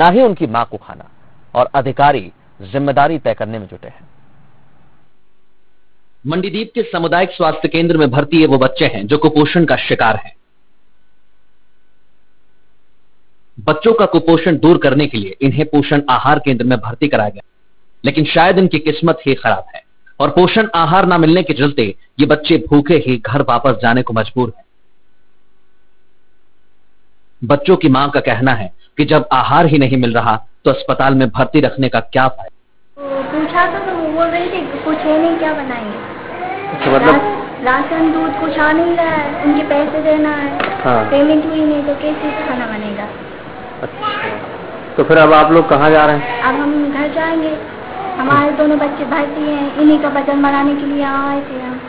ना ही उनकी माँ को खाना, और अधिकारी ज़िम्मेदारी तय करने में जुटे हैं। मंडीदीप के सामुदायिक स्वास्थ्य केंद्र में भर्ती है वो बच्चे हैं जो कुपोषण का शिकार हैं। बच्चों का कुपोषण दूर करने के लिए इन्हें पोषण आहार केंद्र में भर्ती कराया गया, लेकिन शायद इनकी किस्मत ही खराब है, और पोषण आहार ना मिलने के चलते ये बच्चे भूखे ही घर वापस जाने को मजबूर हैं। बच्चों की माँ का कहना है कि जब आहार ही नहीं मिल रहा तो अस्पताल में भर्ती रखने का क्या फ़ायदा? तो पूछा तो, तो वो बोल रही थी कुछ है नहीं क्या बनाएँगे अच्छा मतलब राशन दूध कुछ आ नहीं रहा है उनके पैसे देना है। हाँ। पेमेंट हुई नहीं तो कैसे खाना बनेगा? अच्छा। तो फिर अब आप लोग कहाँ जा रहे हैं? अब हम घर जाएँगे। हमारे दोनों बच्चे भर्ती हैं इन्हीं का वज़न बढ़ाने के लिए आए थे हम।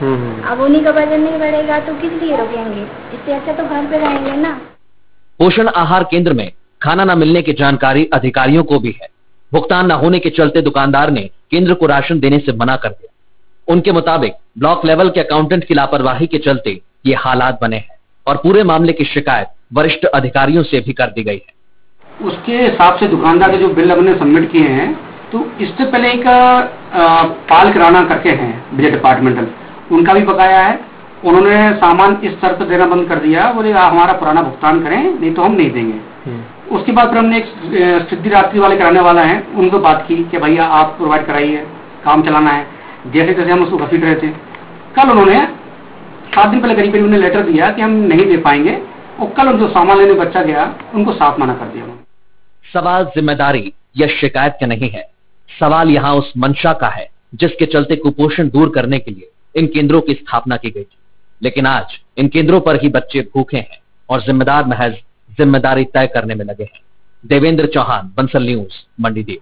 हम्म। अब उन्हीं का वज़न नहीं बढ़ेगा तो किस लिए रुकेंगे? इससे अच्छा तो घर पे रहेंगे ना। पोषण आहार केंद्र में खाना न मिलने की जानकारी अधिकारियों को भी है। भुगतान न होने के चलते दुकानदार ने केंद्र को राशन देने से मना कर दिया। उनके मुताबिक, ब्लॉक लेवल के अकाउंटेंट की लापरवाही के चलते ये हालात बने हैं और पूरे मामले की शिकायत वरिष्ठ अधिकारियों से भी कर दी गई है। उसके हिसाब से दुकानदार के जो बिल हमने सबमिट किए हैं तो इससे पहले एक पाल किराना करके हैं, विजय डिपार्टमेंटल। उनका भी बकाया है। उन्होंने सामान इस स्तर पर देना बंद कर दिया बोले "आप हमारा पुराना भुगतान करें नहीं तो हम नहीं देंगे। उसके बाद फिर हमने एक सिद्धि रात्रि वाले कराने वाला है उनको बात की कि भैया आप प्रोवाइड कराइए काम चलाना है। जैसे जैसे हम उसको घसीट रहे थे। कल उन्होंने सात दिन पहले करीब करीब उन्हें लेटर दिया कि हम नहीं दे पाएँगे और कल उनको सामान लेने बच्चा गया उनको साफ़ मना कर दिया सवाल ज़िम्मेदारी या शिकायत का नहीं है। सवाल यहाँ उस मंशा का है जिसके चलते कुपोषण दूर करने के लिए इन केंद्रों की स्थापना की गई थी। लेकिन आज इन केंद्रों पर ही बच्चे भूखे हैं और जिम्मेदार महज ज़िम्मेदारी तय करने में लगे हैं। देवेंद्र चौहान, बंसल न्यूज़ मंडीदीप